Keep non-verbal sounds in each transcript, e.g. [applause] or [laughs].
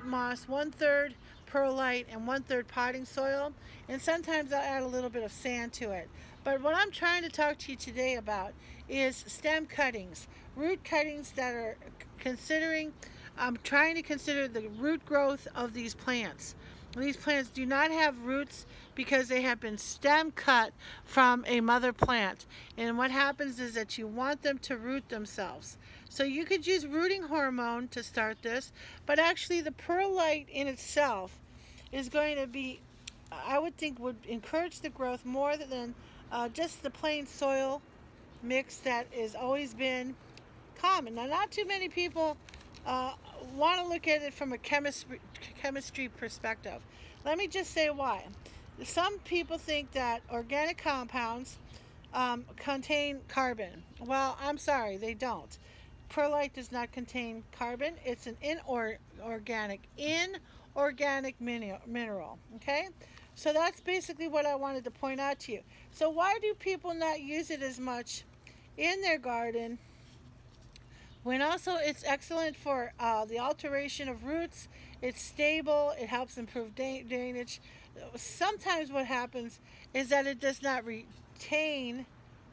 peat moss, one third perlite, and one third potting soil. And sometimes I'll add a little bit of sand to it. But what I'm trying to talk to you today about is stem cuttings, root cuttings that are considering, I'm trying to consider the root growth of these plants. These plants do not have roots because they have been stem cut from a mother plant. And what happens is that you want them to root themselves. So you could use rooting hormone to start this, but actually the perlite in itself is going to be, I would think would encourage the growth more than uh, just the plain soil mix that has always been common. Now not too many people uh, want to look at it from a chemistry, chemistry perspective. Let me just say why. Some people think that organic compounds um, contain carbon. Well, I'm sorry, they don't. Perlite does not contain carbon. It's an inorganic, inorganic mineral, okay? So that's basically what I wanted to point out to you. So why do people not use it as much in their garden when also it's excellent for uh, the alteration of roots, it's stable, it helps improve drainage. Sometimes what happens is that it does not retain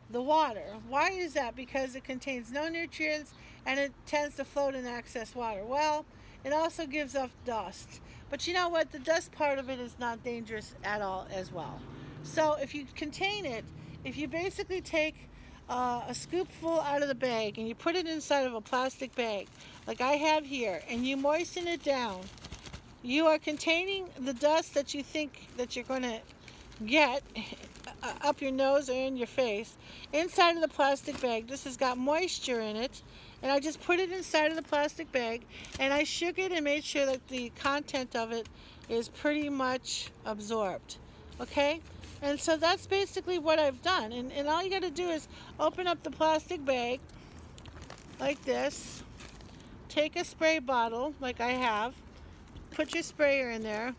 the water. Why is that? Because it contains no nutrients and it tends to float in excess water. Well, it also gives off dust. But you know what? The dust part of it is not dangerous at all as well. So if you contain it, if you basically take uh, a scoopful out of the bag and you put it inside of a plastic bag like I have here and you moisten it down you are containing the dust that you think that you're going to get [laughs] up your nose or in your face inside of the plastic bag. This has got moisture in it and I just put it inside of the plastic bag and I shook it and made sure that the content of it is pretty much absorbed okay and so that's basically what I've done. And, and all you got to do is open up the plastic bag like this. Take a spray bottle like I have. Put your sprayer in there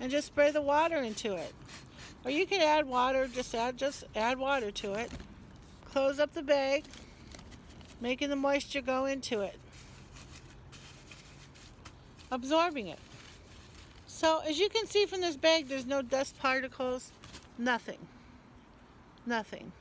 and just spray the water into it. Or you can add water, just add just add water to it. Close up the bag, making the moisture go into it. Absorbing it. So as you can see from this bag, there's no dust particles, Nothing. Nothing.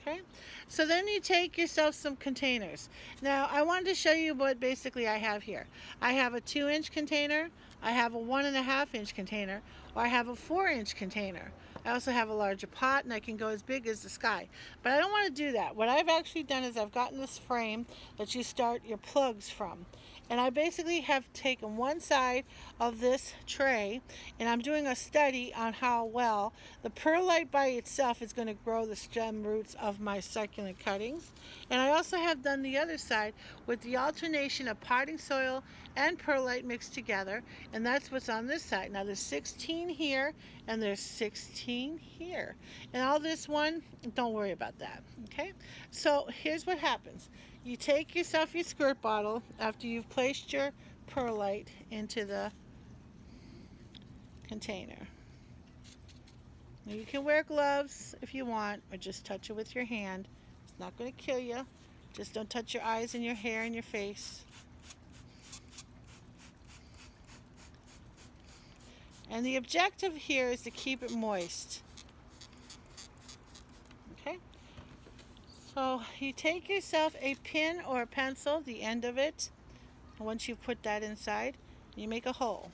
Okay, so then you take yourself some containers. Now I wanted to show you what basically I have here. I have a two inch container, I have a one and a half inch container, or I have a four inch container. I also have a larger pot and I can go as big as the sky. But I don't want to do that. What I've actually done is I've gotten this frame that you start your plugs from. And I basically have taken one side of this tray and I'm doing a study on how well the perlite by itself is going to grow the stem roots of my succulent cuttings. And I also have done the other side with the alternation of potting soil and perlite mixed together. And that's what's on this side. Now there's 16 here and there's 16 here. And all this one, don't worry about that. Okay, so here's what happens. You take yourself your squirt bottle after you've placed your perlite into the container. Now you can wear gloves if you want or just touch it with your hand. It's not going to kill you. Just don't touch your eyes and your hair and your face. And the objective here is to keep it moist. Okay? So you take yourself a pin or a pencil, the end of it, once you put that inside, you make a hole.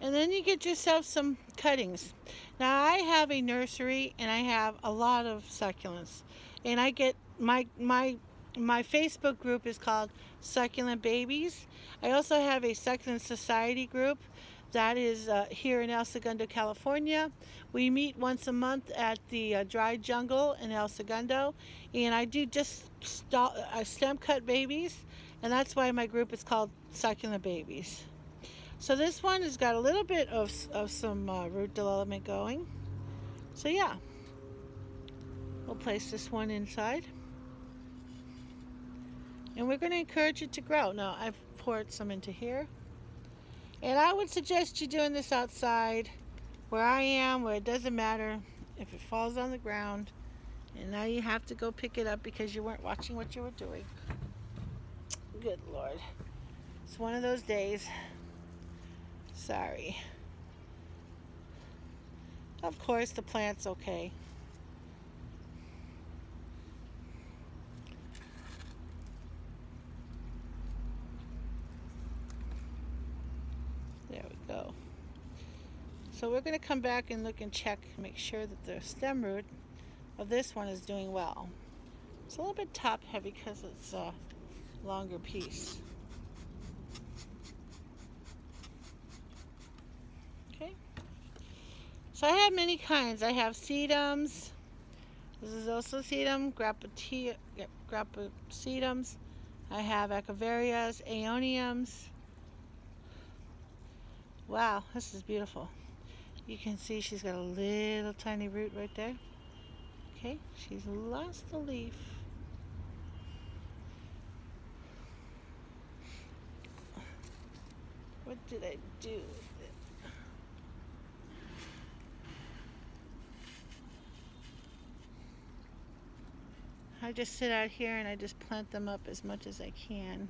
And then you get yourself some cuttings. Now I have a nursery and I have a lot of succulents. And I get my my my Facebook group is called Succulent Babies. I also have a Succulent Society group that is uh, here in El Segundo, California. We meet once a month at the uh, Dry Jungle in El Segundo, and I do just uh, stem cut babies, and that's why my group is called Succulent Babies. So this one has got a little bit of, of some uh, root development going. So yeah, we'll place this one inside. And we're going to encourage it to grow. Now, I've poured some into here. And I would suggest you doing this outside where I am, where it doesn't matter if it falls on the ground. And now you have to go pick it up because you weren't watching what you were doing. Good Lord. It's one of those days. Sorry. Of course, the plant's okay. There we go. So we're going to come back and look and check, make sure that the stem root of this one is doing well. It's a little bit top heavy because it's a longer piece. Okay. So I have many kinds. I have sedums. This is also sedum, sedums. I have echeverias, aeoniums. Wow, this is beautiful. You can see she's got a little tiny root right there. Okay, she's lost the leaf. What did I do with it? I just sit out here and I just plant them up as much as I can.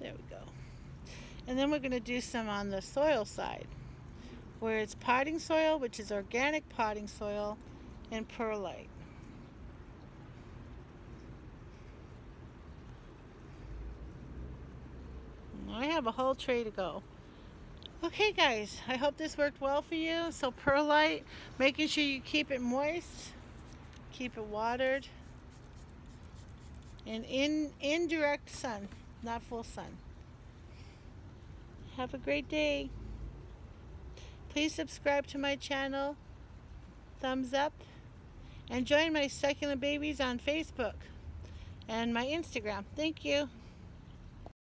There we go. And then we're going to do some on the soil side where it's potting soil, which is organic potting soil, and perlite. I have a whole tray to go. Okay guys, I hope this worked well for you. So perlite, making sure you keep it moist, keep it watered, and in indirect sun not full sun. Have a great day. Please subscribe to my channel. Thumbs up. And join my succulent babies on Facebook and my Instagram. Thank you.